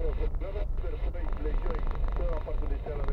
numărul complet, Verspui, de.